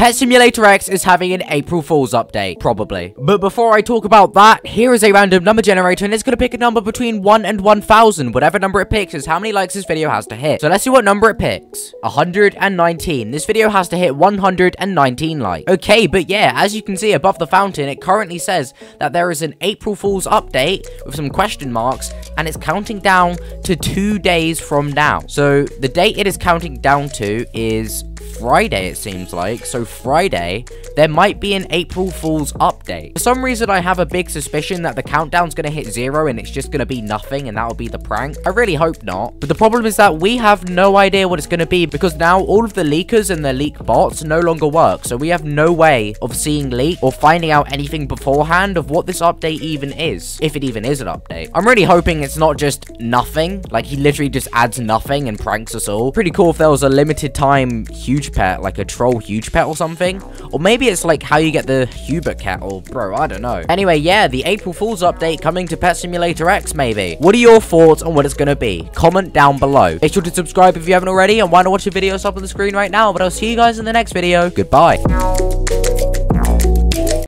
Pet Simulator X is having an April Fool's update, probably. But before I talk about that, here is a random number generator, and it's going to pick a number between 1 and 1000. Whatever number it picks is how many likes this video has to hit. So let's see what number it picks. 119. This video has to hit 119 likes. Okay, but yeah, as you can see above the fountain, it currently says that there is an April Fool's update with some question marks, and it's counting down to two days from now. So the date it is counting down to is Friday, it seems like. So Friday, there might be an April Fool's update. For some reason, I have a big suspicion that the countdown's going to hit zero and it's just going to be nothing and that'll be the prank. I really hope not. But the problem is that we have no idea what it's going to be because now all of the leakers and the leak bots no longer work. So we have no way of seeing leak or finding out anything beforehand of what this update even is. If it even is an update. I'm really hoping it's not just nothing. Like he literally just adds nothing and pranks us all. Pretty cool if there was a limited time huge pet, like a troll huge pet or something. Or maybe it's like how you get the Hubert cat, or bro, I don't know. Anyway, yeah, the April Fool's update coming to Pet Simulator X, maybe. What are your thoughts on what it's gonna be? Comment down below. Make sure to subscribe if you haven't already, and why not watch the videos up on the screen right now. But I'll see you guys in the next video. Goodbye.